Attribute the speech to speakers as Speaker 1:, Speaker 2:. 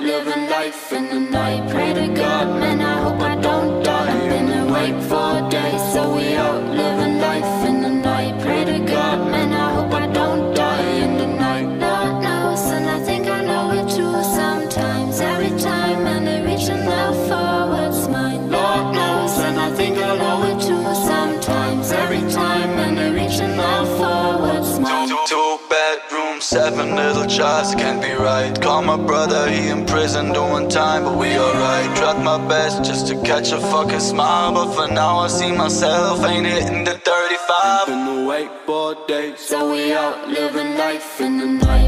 Speaker 1: living life in the night. Pray to God, man, I hope I don't die. I've been awake for days, so we out living life in the night. Pray to God, man, I hope I don't die in the night. Lord knows, and I think I know it too sometimes. Every time, and they're reaching out for what's mine. Lord knows, and I think I know it too sometimes. Every time, and they're reaching out for what's mine.
Speaker 2: Two, two bedrooms, seven little jobs, can't be right. Call my brother, he in prison doing time, but we alright. Tried my best just to catch a fucking smile, but for now I see myself ain't hitting the 35. Been awake for days.
Speaker 1: So we out living life in the night. Pray to God,